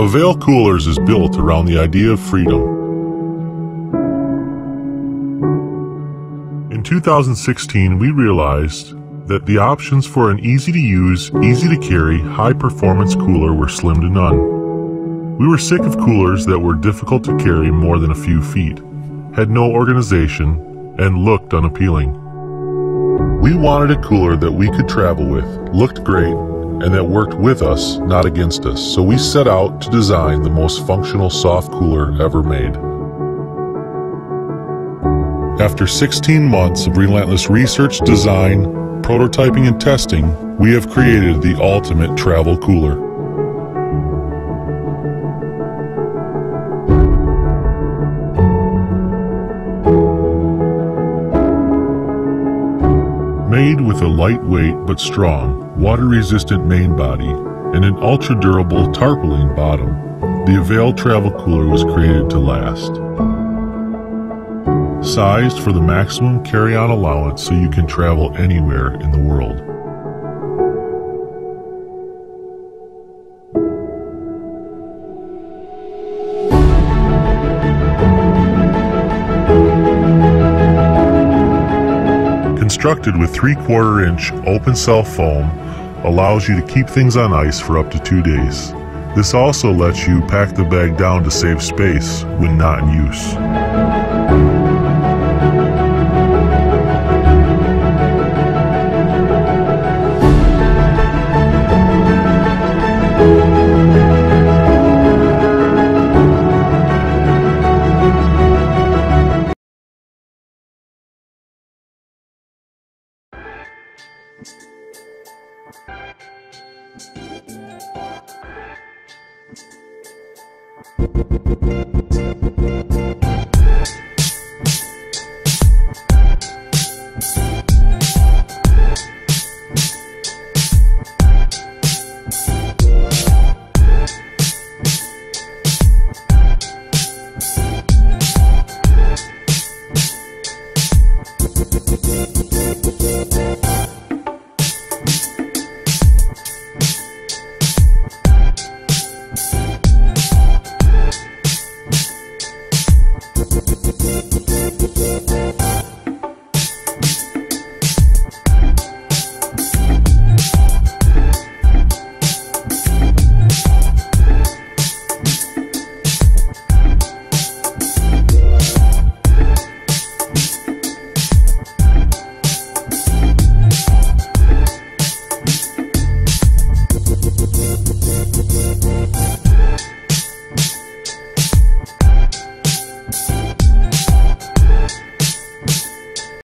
Avail Coolers is built around the idea of freedom. In 2016, we realized that the options for an easy to use, easy to carry, high performance cooler were slim to none. We were sick of coolers that were difficult to carry more than a few feet, had no organization, and looked unappealing. We wanted a cooler that we could travel with, looked great, and that worked with us, not against us. So we set out to design the most functional soft cooler ever made. After 16 months of relentless research, design, prototyping, and testing, we have created the ultimate travel cooler. Made with a lightweight but strong water-resistant main body, and an ultra-durable tarpaulin bottom, the Avail Travel Cooler was created to last. Sized for the maximum carry-on allowance so you can travel anywhere in the world. Constructed with 3 quarter inch open cell foam allows you to keep things on ice for up to two days. This also lets you pack the bag down to save space when not in use. Thank